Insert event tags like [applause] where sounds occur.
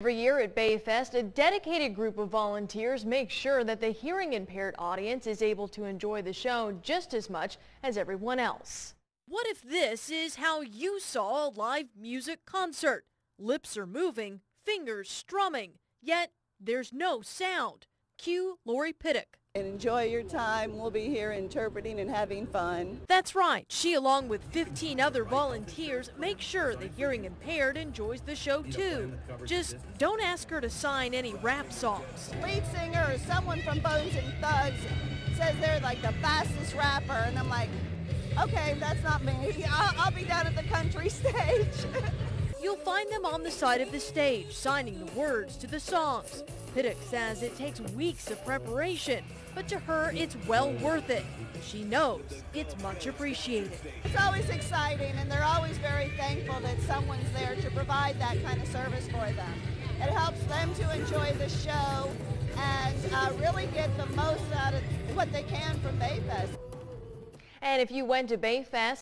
Every year at Bayfest, a dedicated group of volunteers make sure that the hearing impaired audience is able to enjoy the show just as much as everyone else. What if this is how you saw a live music concert? Lips are moving, fingers strumming, yet there's no sound. Cue Lori Pituk. And enjoy your time. We'll be here interpreting and having fun. That's right. She, along with 15 other volunteers, make sure the hearing impaired enjoys the show too. Just don't ask her to sign any rap songs. Lead singer or someone from Bones and Thugs says they're like the fastest rapper, and I'm like, okay, that's not me. [laughs] I'll, I'll be down at the country [laughs] stage. You'll find them on the side of the stage, signing the words to the songs. Pituk says it takes weeks of preparation, but to her it's well worth it. She knows it's much appreciated. It's always exciting, and they're always very thankful that someone's there to provide that kind of service for them. It helps them to enjoy the show and uh, really get the most out of what they can from Bayfest. And if you went to Bayfest,